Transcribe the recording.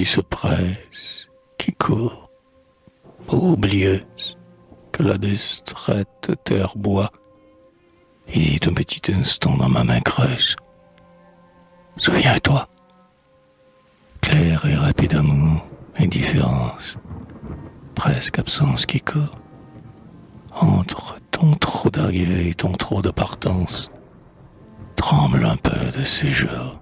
qui se presse, qui court, oublieuse, que la distraite terre boit, hésite un petit instant dans ma main creuse. Souviens-toi, clair et rapide amour, indifférence, presque absence qui court, entre ton trop d'arrivée et ton trop de partance, tremble un peu de ces jours.